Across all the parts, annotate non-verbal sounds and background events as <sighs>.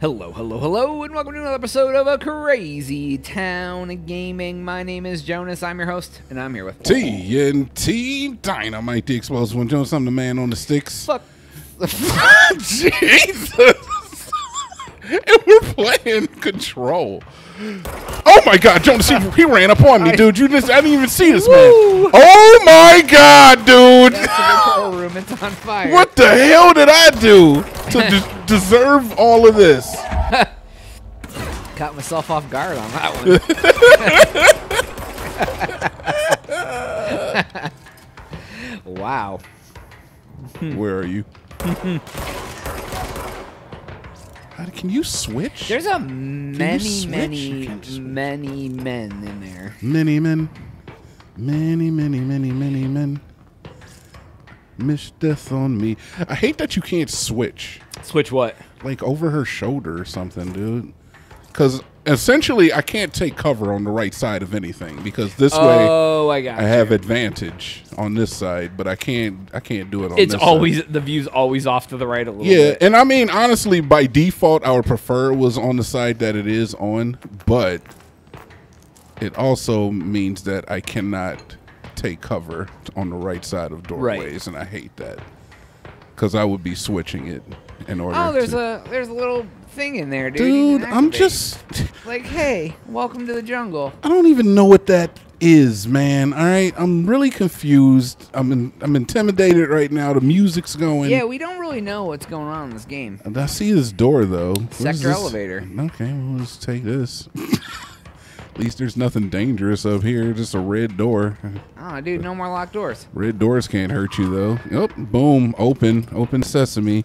Hello, hello, hello, and welcome to another episode of a Crazy Town Gaming. My name is Jonaas. I'm your host, and I'm here with TNT Dinomight, the explosive one. Jones, I'm the man on the sticks. Fuck. <laughs> <laughs> Jesus! Playing Control. Oh my God, Jonaas, he, he ran up on me, dude. You just, I didn't even see this man. Oh my God, dude! That's room. It's on fire. What the hell did I do to de- <laughs> deserve all of this? <laughs> Caught myself off guard on that one. <laughs> wow. Where are you? How, can you switch? There's a many, many, many men in there. Many men. Many, many, many, many men. Miss death on me. I hate that you can't switch. Switch what? Like over her shoulder or something, dude. Because essentially, I can't take cover on the right side of anything because this way Oh, I got I have advantage on this side, but I can't. I can't do it on. It's this always Side. the view's always off to the right a little Yeah, bit. and I mean honestly, by default, I would prefer it was on the side that it is on, but it also means that I cannot take cover on the right side of doorways, and I hate that because I would be switching it in order. Oh, there's to, a there's a little thing in there, dude. dude. I'm just. like, hey, welcome to the jungle. I don't even know what that is, man. All right, I'm really confused. I'm in, I'm intimidated right now. The music's going. Yeah, we don't really know what's going on in this game. I see this door though. Sector elevator. Okay, well, let's take this. <laughs> At least there's nothing dangerous up here. Just a red door. Oh, dude, no more locked doors. Red doors can't hurt you though. Yep. Boom. Open. Open sesame.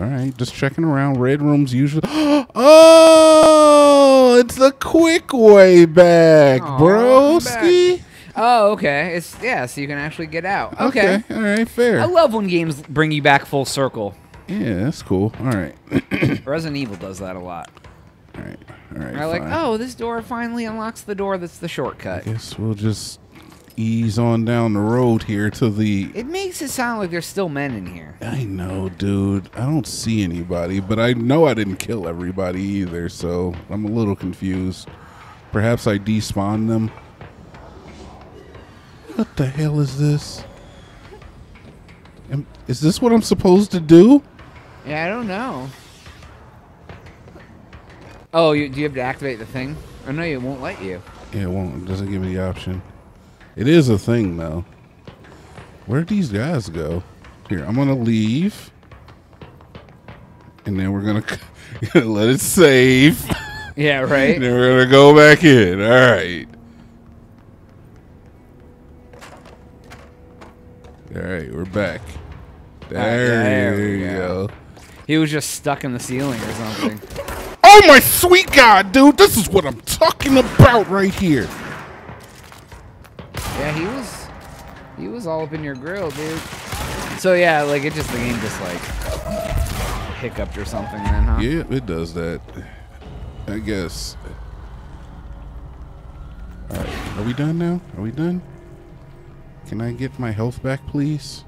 All right. Just checking around. Red rooms usually. <gasps> Oh, it's a quick way back, Aw, broski. Oh, okay. It's yeah, so you can actually get out. Okay. All right. Fair. I love when games bring you back full circle. yeah, that's cool. All right. <coughs> <coughs> Resident Evil does that a lot. All right. All right. They're like, oh, this door finally unlocks the door that's the shortcut. Guess we'll just ease on down the road here to the. It makes it sound like there's still men in here. I know, dude. I don't see anybody, but I know I didn't kill everybody either, so I'm a little confused. Perhaps I despawned them. What the hell is this? Am, is this what I'm supposed to do? Yeah, I don't know. Oh, you, do you have to activate the thing? Oh no, it won't let you. Yeah, it won't. It doesn't give me the option. It is a thing, though. Where'd these guys go? Here, I'm gonna leave, and then we're gonna, <laughs> gonna let it save. <laughs> Yeah, right. and <laughs> then we're gonna go back in. All right. All right, we're back. Ah, there, there we you go. go. He was just stuck in the ceiling or something. <gasps> Oh my sweet God, dude! This is what I'm talking about right here. Yeah, he was he was all up in your grill, dude. So yeah, like it just the game just like hiccuped or something then, huh? Yeah, it does that. I guess. All right, are we done now? Are we done? Can I get my health back, please?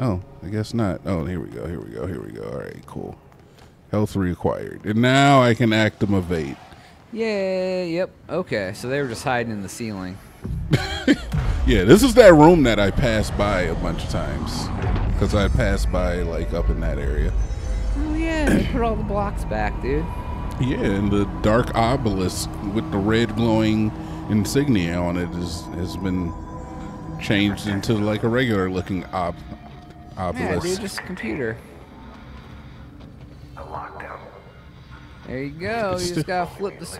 Oh, I guess not. Oh, here we go. Here we go. Here we go. All right, cool. Health reacquired, and now I can activate. Yeah, yep. Okay, so they were just hiding in the ceiling. <laughs> Yeah, this is that room that I passed by a bunch of times because I passed by like up in that area. Oh yeah, they put all the blocks back, dude. Yeah, and the dark obelisk with the red glowing insignia on it is has been changed into like a regular looking ob- obelisk. Yeah, dude, just computer. There you go. You just gotta flip the. s-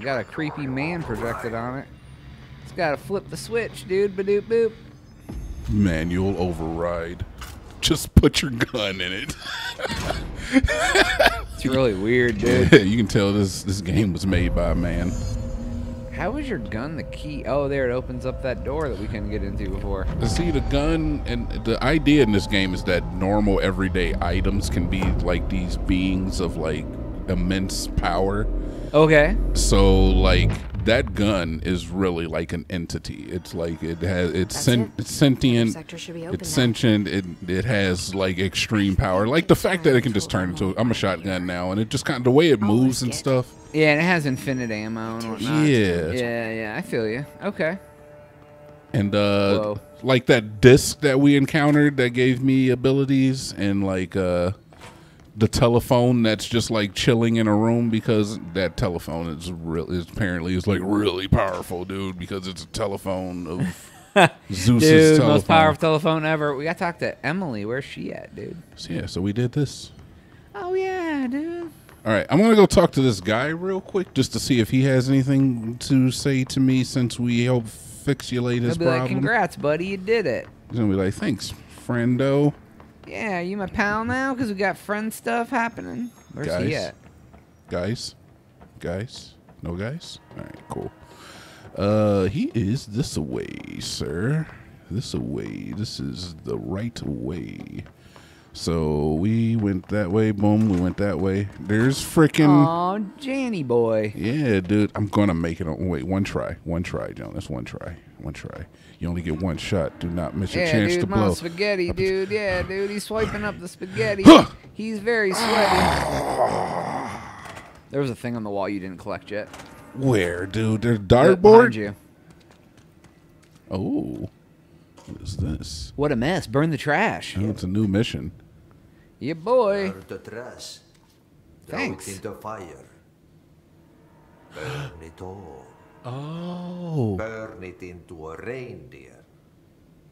Got a creepy man projected on it. Just gotta flip the switch, dude. Badoop boop. Manual override. Just put your gun in it. <laughs> It's really weird, dude. you can tell this this game was made by a man. How is your gun the key? Oh, there it opens up that door that we couldn't get into before. See the gun and the idea in this game is that normal everyday items can be like these beings of like immense power. Okay. So like that gun is really like an entity. It's like it has it's, sen- it. it's sentient. Sector should be open It's now. sentient. It it has like extreme power. Like the fact that it can just turn into. I'm a shotgun now, and it just kind of the way it moves and stuff. Yeah, and it has infinite ammo and whatnot. Yeah. Yeah, yeah, I feel you. Okay. And uh, Whoa. like that disc that we encountered that gave me abilities, and like uh, the telephone that's just like chilling in a room because that telephone is real. Is apparently is like really powerful, dude. Because it's a telephone of <laughs> Zeus's Dude, telephone. most powerful telephone ever. We got to talk to Emily. Where's she at, dude? So, yeah, so we did this. Oh yeah, dude. All right, I'm gonna go talk to this guy real quick just to see if he has anything to say to me since we helped fixulate his I'll be problem. like, congrats, buddy, you did it. He's gonna be like, thanks, friendo. Yeah, you my pal now because we got friend stuff happening. Where's he at? Guys, guys, no guys. All right, cool. Uh, he is this way, sir. This way. This is the right way. So we went that way. Boom. We went that way. There's freaking. Aw, Janny boy. Yeah, dude. I'm gonna make it. On, wait, one try. One try, Jonaas. One try. One try. You only get one shot. Do not miss your Yeah, chance dude, to my blow. spaghetti, dude. Yeah, dude, he's swiping up the spaghetti. He's very sweaty. There was a thing on the wall you didn't collect yet. Where, dude? There's Look behind dartboard. you. Oh, what is this? What a mess. Burn the trash. Oh, it's a new mission. Yeah, boy. Burn the trash. Throw Thanks. it into fire. Burn it all. Oh. Burn it into a reindeer,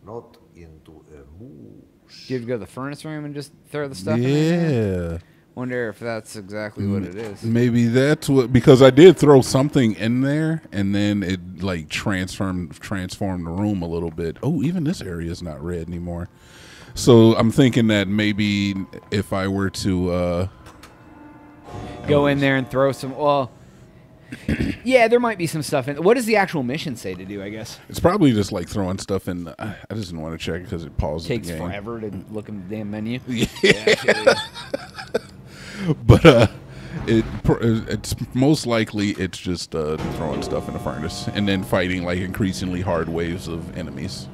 not into a moose. Do you ever go to the furnace room and just throw the stuff in there? Yeah. Wonder if that's exactly what it is. Maybe that's what because I did throw something in there and then it like transformed transformed the room a little bit. Oh, even this area is not red anymore. So I'm thinking that maybe if I were to uh Go in there and throw some. Well, <coughs> yeah, there might be some stuff in. What does the actual mission say to do? I guess it's probably just like throwing stuff in the, I just didn't want to check because it pauses takes the game. forever to look in the damn menu. <laughs> Yeah. But uh it it's most likely it's just uh throwing stuff in the furnace and then fighting like increasingly hard waves of enemies.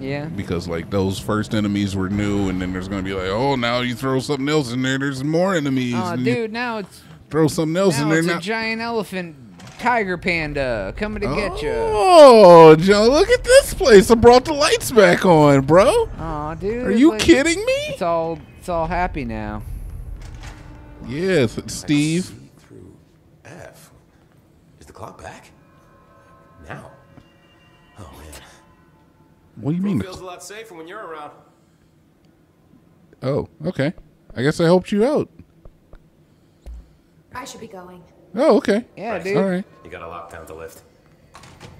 Yeah. because like those first enemies were new, and then there's gonna be like, oh, now you throw something else in there. There's more enemies. Oh, and dude, now it's throw something else in there. it's a giant elephant tiger panda coming to get you. Oh, Joe, look at this place! I brought the lights back on, bro. Oh, dude. Are you like, kidding me? It's all it's all happy now. Yes, Steve. Through F. Is the clock back? Now. Oh man. What do you mean? Feels a lot safer when you're around. Oh, okay. I guess I helped you out. I should be going. Oh, okay. Yeah, Right. dude. All right. You got a lockdown to lift.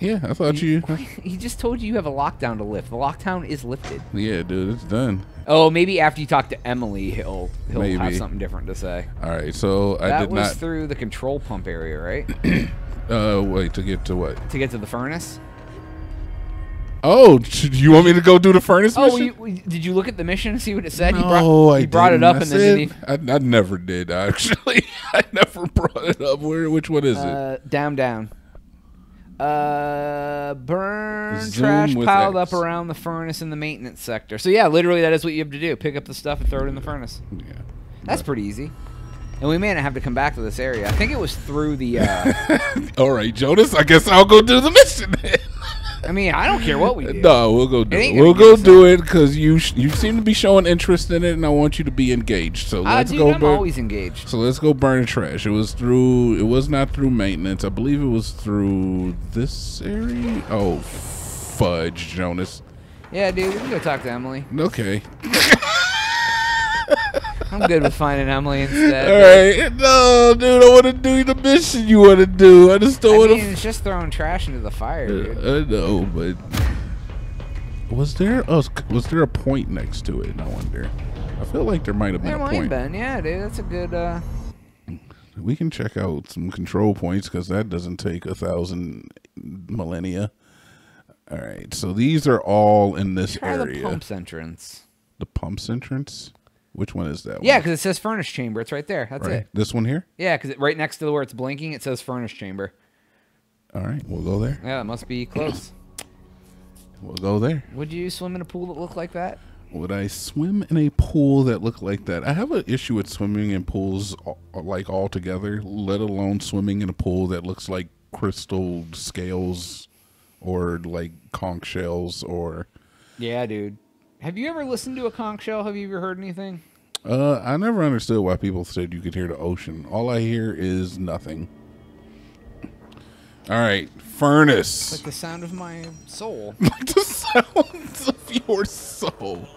Yeah, I thought you. He <laughs> just told you you have a lockdown to lift. The lockdown is lifted. Yeah, dude, it's done. Oh, maybe after you talk to Emily, he'll he'll have something different to say. All right, so I that did was not. through the control pump area, right? <clears throat> uh, wait to get to what? to get to the furnace. Oh, should you want me to go do the furnace Oh, mission? you, you- did you look at the mission and see what it said? No, he brought, I he brought it up I and then did said- I, I never did actually. <laughs> I never brought it up. Where? Which one is he, it? uh, down, down. Uh, burn Zoom trash piled X. up around the furnace in the maintenance sector. So yeah, literally that is what you have to do: pick up the stuff and throw it in the furnace. Yeah. That's pretty easy. And we may not have to come back to this area. I think it was through the. Uh, <laughs> All right, Jonaas. I guess I'll go do the mission. I mean, I don't care what we do. no, we'll go do It it. We'll go do it because you sh- you seem to be showing interest in it, and I want you to be engaged. So Ah, let's dude, go. I'm burn- always engaged. so let's go burn trash. It was through. It was not through maintenance. I believe it was through this area. Oh, fudge, Jonaas. Yeah, dude, we can go talk to Emily. Okay. <laughs> I'm good with finding Emily instead. All right. No, dude. I want to do the mission you want to do. I just don't I want mean, it's just throwing trash into the fire, dude. I know, but was there a was there a point next to it? I wonder. I feel like there might have been There a might point. been, yeah, dude. That's a good. uh We can check out some control points because that doesn't take a thousand millennia. All right, so these are all in this Try the pumps entrance. The pumps entrance. Which one is that? Yeah, because it says furnace chamber. It's right there. That's right. it. This one here. Yeah, because right next to where it's blinking, it says furnace chamber. All right, we'll go there. Yeah, it must be close. <clears throat> We'll go there. Would you swim in a pool that looked like that? Would I swim in a pool that looked like that? I have an issue with swimming in pools like all, together, let alone swimming in a pool that looks like crystal scales or like conch shells or Yeah, dude. Have you ever listened to a conch shell? Have you ever heard anything? Uh I never understood why people said you could hear the ocean. All I hear is nothing. All right, furnace. Like the sound of my soul. <laughs> like the sounds of your soul.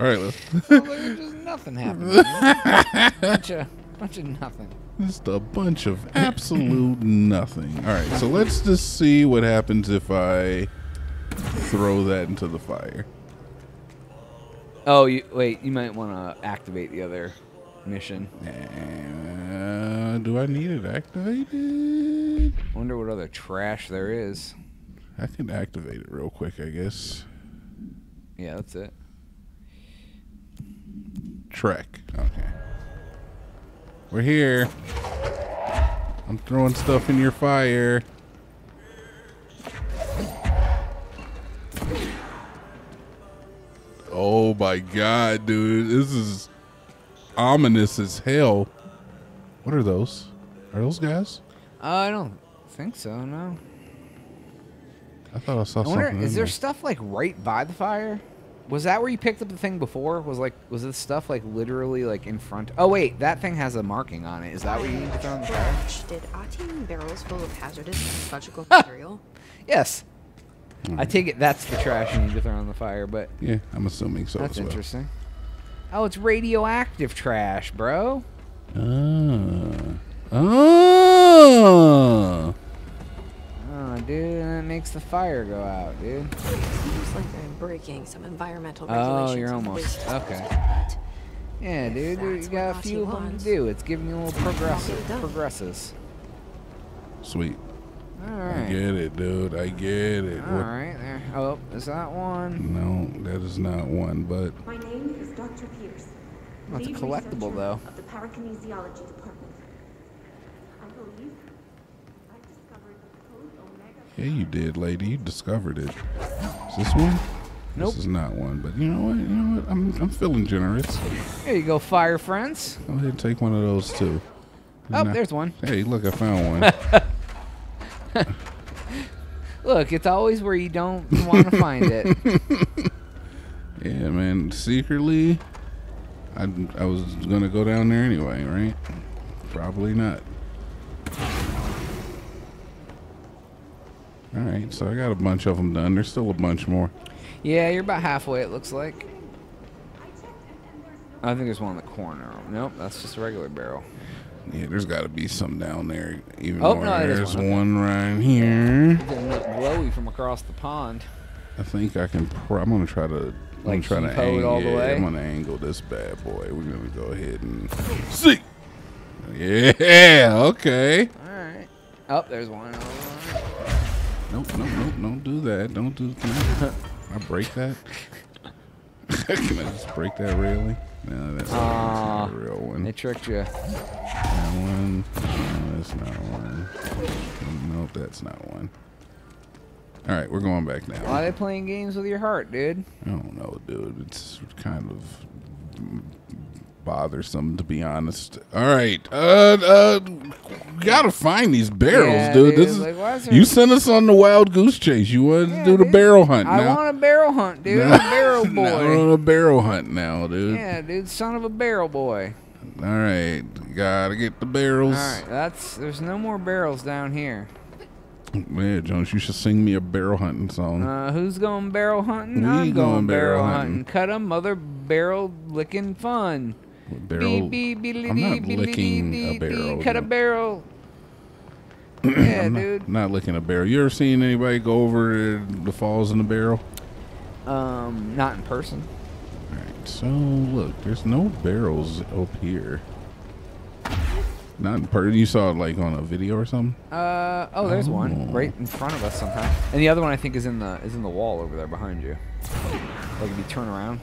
All right, let's <laughs> well, there's just nothing happening. bunch of, bunch of nothing. Just a bunch of absolute nothing. All right, so let's just see what happens if I throw that into the fire. Oh, you, wait. You might want to activate the other mission. Uh, do I need it activated? Wonder what other trash there is. I can activate it real quick, I guess. Yeah, that's it. Trek. Okay. We're here. I'm throwing stuff in your fire. My god, dude. This is ominous as hell. What are those? Are those guys? Uh, I don't think so. No. I thought I saw I wonder, something. is there there. stuff like right by the fire? Was that where you picked up the thing before? Was like, was this stuff like literally like in front? Oh wait, that thing has a marking on it. Is that what you need to throw in the fire? Did Ahti mean barrels full of hazardous <laughs> biological material? Yes. I take it that's the trash you need to throw in the fire, but Yeah, I'm assuming so that's as well. interesting. Oh, it's radioactive trash, bro. Ah. Ah. Oh, dude, that makes the fire go out, dude. Seems like I'm breaking some environmental regulations. Oh, regulations. you're almost- okay. disposal. Yeah, dude, you got a few of Ahti them to do. It's giving you a little progressive done. progresses. Sweet. All I get it, dude. I get it. All What- right, there. Oh, is that one? No, that is not one, but My name is Dr. Pierce. That's a collectible, though. Of the parakinesiology department. I believe I discovered the code Omega. yeah, you did, lady. You discovered it. Is this one? Nope. This is not one, but you know what? You know what? I'm I'm feeling generous. There you go, fire friends. Go ahead and take one of those too. Oh, Nah. there's one. Hey, look, I found one. <laughs> <laughs> Look, it's always where you don't want to <laughs> find it. yeah, man. Secretly, I I was gonna go down there anyway, right? Probably not. All right, so I got a bunch of them done. There's still a bunch more. Yeah, you're about halfway. It looks like. I think there's one in the corner. Nope, that's just a regular barrel. Yeah, there's got to be some down there. Even Oh, more. no, there's one. one right here. It didn't look glowy from across the pond. I think I can. Pr- I'm gonna try to. I'm Like gonna try to angle. all the way? I'm gonna angle this bad boy. We're gonna go ahead and see. Yeah. Okay. All right. Oh, there's one. Nope. Nope. Nope. Don't do that. Don't do. Can I, <laughs> I break that? <laughs> can I just break that railing? No, that's not, Aw, that's not a real one. They tricked you. That one. No, that's not one. Nope, that's not one. All right, we're going back now. Why are they playing games with your heart, dude? I don't know, dude. It's kind of bothersome, to be honest. All right, uh, uh, gotta find these barrels, Yeah, dude. dude, This is like, is you sent us on the wild goose chase. You wanted Yeah, to do the barrel hunt I now. want a barrel hunt, dude. I'm a <laughs> barrel boy. on a barrel hunt now, dude. Yeah, dude, son of a barrel boy. All right, gotta get the barrels. All right, that's there's no more barrels down here. Yeah, Jones, you should sing me a barrel hunting song. Uh, who's going barrel hunting? We I'm going going barrel barrel hunting. hunting. Cut a mother barrel licking fun. barrel. Beep, beep, I'm not beep, licking beep, a barrel. beep, Cut a barrel. <clears throat> yeah, I'm not, dude. not licking a barrel. You ever seen anybody go over the falls in the barrel? Um, not in person. Alright, so look, there's no barrels up here. Not in person. You saw it like on a video or something? Uh, oh, there's one Oh. right in front of us sometime. And the other one I think is in the is in the wall over there behind you. Like if you turn around.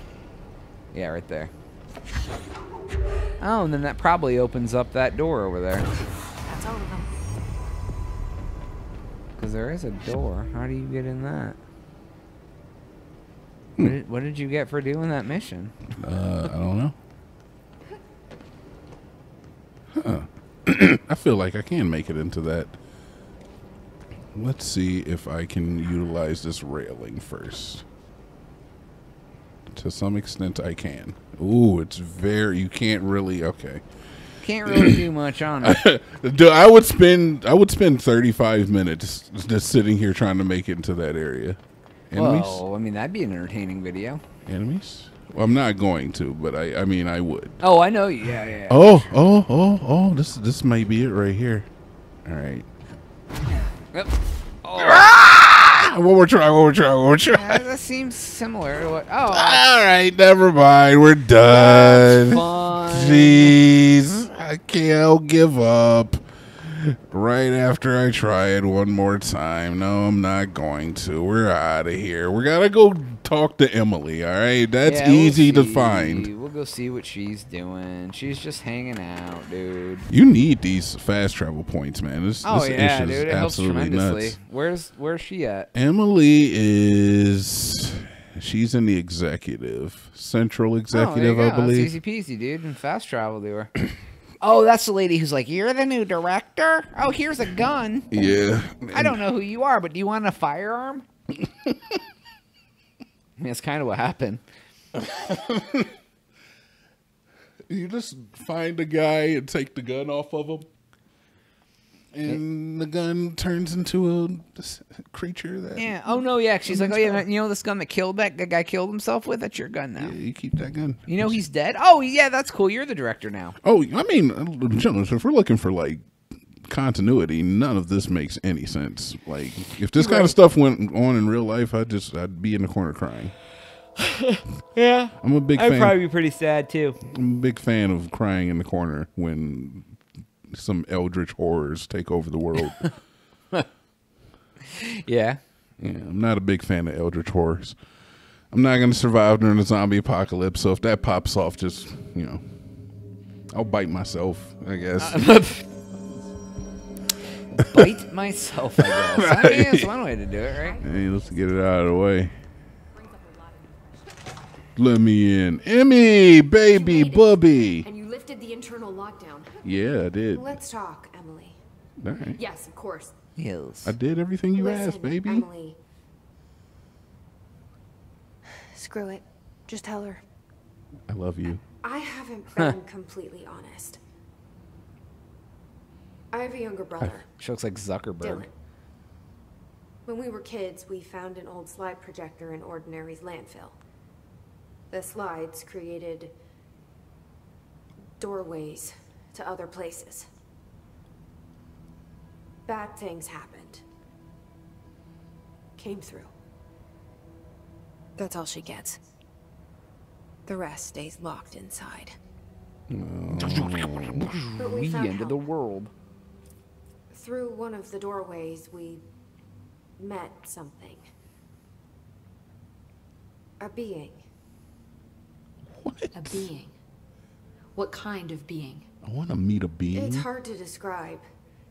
Yeah, right there. Oh, and then that probably opens up that door over there. That's all of them. Because there is a door. How do you get in that? What did, what did you get for doing that mission? Uh, I don't know. Huh. <clears throat> I feel like I can make it into that. Let's see if I can utilize this railing first. To some extent, I can. Ooh, it's very. You can't really. Okay. Can't really do much on it. <coughs> Dude, I would spend. I would spend thirty-five minutes just sitting here trying to make it into that area. Enemies. Well, I mean, that'd be an entertaining video. Enemies. Well, I'm not going to, but I. I mean, I would. Oh, I know you. Yeah, yeah. Oh, oh, oh, oh! This this may be it right here. All right. Yep. Oh. Ah! One more try. One more try. One more try. Yeah, that seems similar to what. Oh, All right, never mind. We're done. fun. Jeez, I can't give up. Right after I try it one more time. No, I'm not going to. We're out of here. We gotta go talk to Emily. All right, that's Yeah, we'll easy to find. We'll go see what she's doing. She's just hanging out, dude. You need these fast travel points, man. This, Oh this yeah, dude. It helps tremendously. nuts. Where's Where's she at? Emily is she's in the executive, central Oh, executive, go. I believe. Easy peasy, dude. And fast travel to her. <clears throat> oh, that's the lady who's like, "You're the new director. Oh, here's a gun. Yeah, I don't know who you are, but do you want a firearm?" I mean, that's kind of what happened. <laughs> You just find a guy and take the gun off of him, and the gun turns into a creature that. Yeah. Oh no, yeah. She's like, "Oh yeah, you know this gun that killed that that guy killed himself with? That's your gun now." Yeah, you keep that gun. You know he's dead. Oh yeah, that's cool. You're the director now. Oh, I mean, uh, gentlemen, if we're looking for like continuity, none of this makes any sense. Like, if this kind of stuff went on in real life, I'd just I'd be in the corner crying. <laughs> Yeah. I'm a big fan. I probably be pretty sad too. I'm a big fan of crying in the corner when some eldritch horrors take over the world. <laughs> Yeah. yeah, I'm not a big fan of eldritch horrors. I'm not going to survive during the zombie apocalypse, so if that pops off, just, you know, I'll bite myself, I guess. Uh, <laughs> bite <laughs> myself, I guess. I mean, that's one way to do it, right? hey, let's get it out of the way. Let me in. Emmy, baby, You bubby. And you lifted the internal lockdown. Yeah, I did. Let's talk, Emily. right. Yes, of course. Yes. I did everything you Listen, asked, baby. Emily. <sighs> Screw it. Just tell her. I love you. I haven't <laughs> been completely honest. I have a younger brother, She looks like Zuckerberg. Dylan. When we were kids, we found an old slide projector in Ordinary's landfill. The slides created doorways to other places. Bad things happened. Came through. That's all she gets. The rest stays locked inside. We We found into the world. Through one of the doorways, we met something. A being. What? A being. What kind of being? I want to meet a being. It's hard to describe,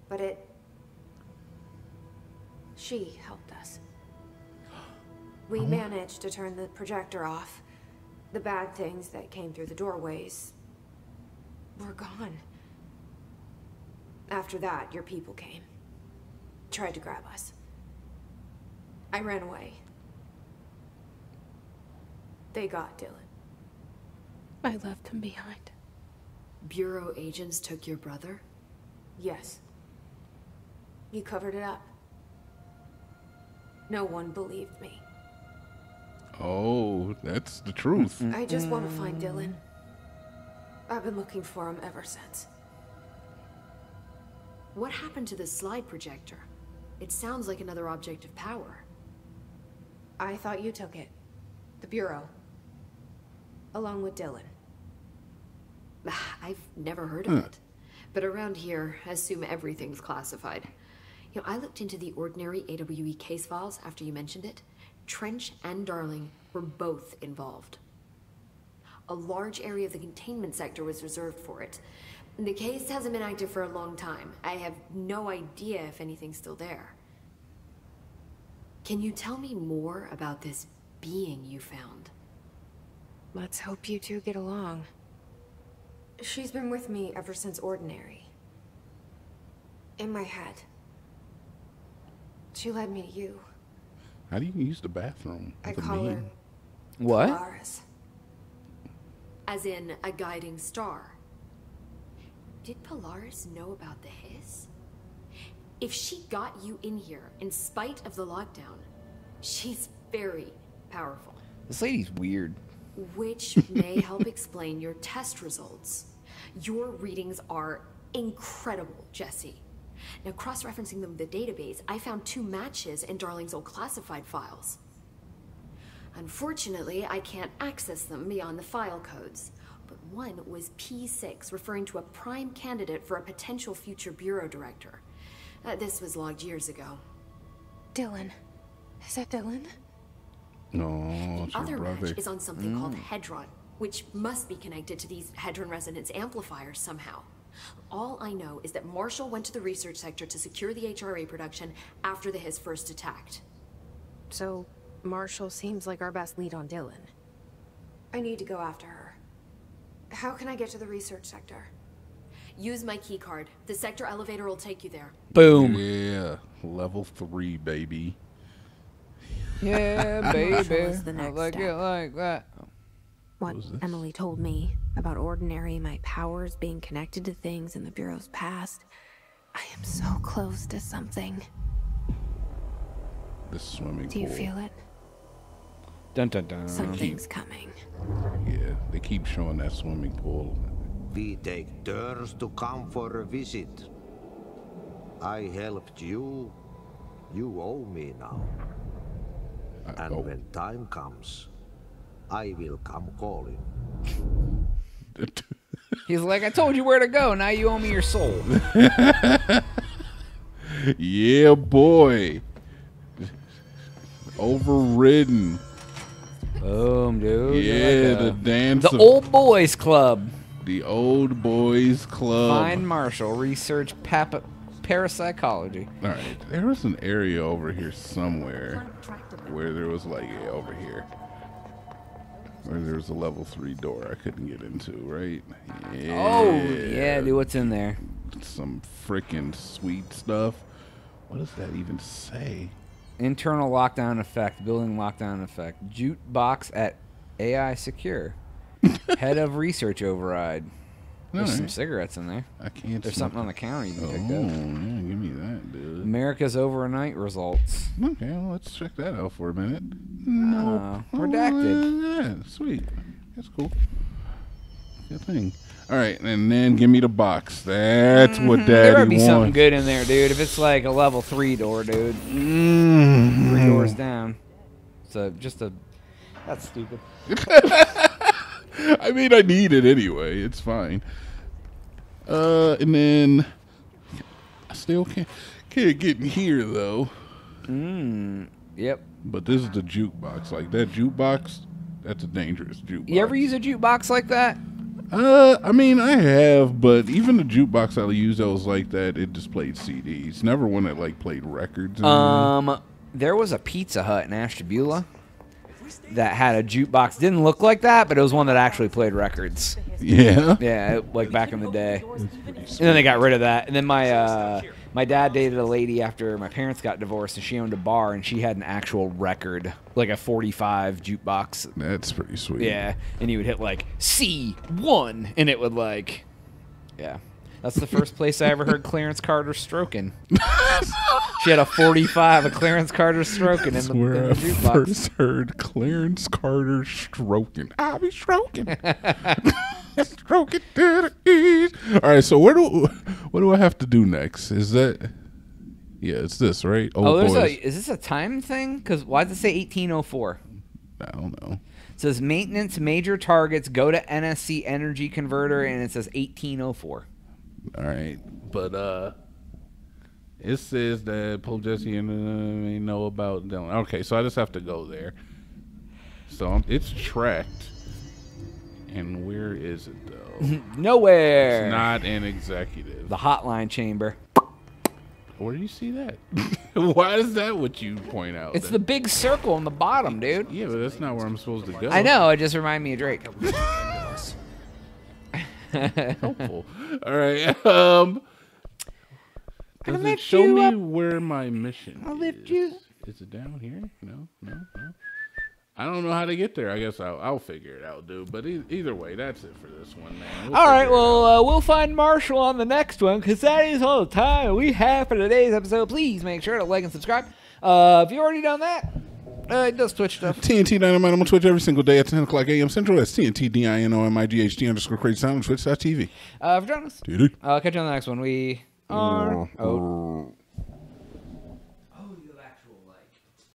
but it. She helped us. We managed to turn the projector off. The bad things that came through the doorways were gone. After that, your people came. Tried to grab us. I ran away. They got Dylan. I left him behind. Bureau agents took your brother? Yes. You covered it up. No one believed me. Oh, that's the truth. I just want to find Dylan. I've been looking for him ever since. What happened to the slide projector? It sounds like another object of power. I thought you took it. The Bureau. Along with Dylan. Ah, I've never heard of hmm. it. But around here, I assume everything's classified. You know, I looked into the ordinary AWE case files after you mentioned it. Trench and Darling were both involved. A large area of the containment sector was reserved for it. The case hasn't been active for a long time. I have no idea if anything's still there. Can you tell me more about this being you found? Let's hope you two get along. She's been with me ever since Ordinary. In my head. She led me to you. How do you use the bathroom? I with a call her? What? Polaris. As in a guiding star. Did Polaris know about the hiss? If she got you in here in spite of the lockdown, she's very powerful. This lady's weird. Which <laughs> may help explain your test results. Your readings are incredible, Jesse. Now, cross referencing them with the database, I found two matches in Darling's old classified files. Unfortunately, I can't access them beyond the file codes. But one was P6, referring to a prime candidate for a potential future bureau director. Uh, this was logged years ago. Dylan. Is that Dylan? No, The it's your other brother. match is on something called Hedron, which must be connected to these Hedron resonance amplifiers somehow. All I know is that Marshall went to the research sector to secure the HRA production after the Hiss first attacked. So, Marshall seems like our best lead on Dylan. I need to go after her. How can I get to the research sector? Use my keycard. The sector elevator will take you there. Boom. Yeah, level three, baby. Yeah, <laughs> baby. was the I next like it like that. What? Emily told me about Ordinary, my powers being connected to things in the Bureau's past. I am so close to something. The swimming pool. Do you pool. feel it? Dun dun dun. Something's coming. Yeah, they keep showing that swimming pool. We take turns to come for a visit. I helped you. You owe me now. I- And oh, when time comes, I will come calling. <laughs> He's like, I told you where to go. Now you owe me your soul. <laughs> yeah, boy. Overridden. Boom, dude. Yeah, Like the a- dance. the of- old boys club. the old boys club. Find Marshall. Research papa- parapsychology. All right, there was an area over here somewhere where there was like yeah, over here, where there was a level three door I couldn't get into. Right? Oh, yeah. Oh yeah, dude. What's in there? Some freaking sweet stuff. What does that even say? Internal lockdown effect. Building lockdown effect. Jukebox at AI secure. <laughs> Head of research override. There's some cigarettes in there. I can't. There's something on the counter you can Oh, pick yeah, give me that, dude. America's overnight results. Okay, well, let's check that out for a minute. Uh, redacted. Yeah, sweet. That's cool. Good thing. All right, and then give me the box. That's what Daddy There might be something wants. good in there, dude. If it's like a level three door, dude, Mm. three doors down. So just a. That's stupid. <laughs> I mean, I need it anyway. It's fine. Uh, and then I still can't can't get in here though. Mm. Yep. But this is the jukebox. Like that jukebox, that's a dangerous jukebox. You ever use a jukebox like that? Uh, I mean, I have, but even the jukebox I used that was like that, it just played CDs. Never one that like played records. and Um, there was a Pizza Hut in Ashtabula that had a jukebox. Didn't look like that, but it was one that actually played records. yeah. Yeah, like back in the day. And then they got rid of that. And then my uh, my dad dated a lady after my parents got divorced, and she owned a bar, and she had an actual record, like a 45 jukebox. That's pretty sweet. Yeah, and you would hit like C one, and it would like, yeah. That's the first place I ever heard <laughs> Clarence Carter stroking. she had a 45 of Clarence Carter stroking in That's the, in where the I first heard Clarence Carter stroking. <laughs> I'll be stroking. <laughs> stroking to the ease. All right, so where do what do I have to do next? Is that yeah? It's this right? Oh, there's boys. a. Is this a time thing? Because why does it say 1804? I don't know. It says maintenance major targets go to NSC energy converter, and it says 1804. All right, but uh, it says that Pope Jesse and uh, they know about them. Okay, so I just have to go there. So um, it's tracked, And where is it though? <laughs> Nowhere. It's not an executive. the hotline chamber. Where do you see that? <laughs> Why is that what you point out? It's then? the big circle on the bottom, dude. yeah, but that's not where I'm supposed to go. I know. It just reminded me of Drake. <laughs> Helpful. All right. Um. Does it show me up. where my mission I'll lift is? you- Is it down here? No, no, no. I don't know how to get there. I guess I'll, I'll figure it out, dude. But e- either way, that's it for this one, man. We'll All right, well, uh, we'll find Marshall on the next one because that is all the time we have for today's episode. Please make sure to like and subscribe. Uh, if you already done that, uh, it does Twitch stuff. TNT Dinomight I'm on Twitch every single day at 10 o'clock a.m. Central. That's TNT D-I-N-O-M-I-G-H-T underscore crazy sound on Twitch.tv. Uh, for joining us, Dude. I'll catch you on the next one. We are out.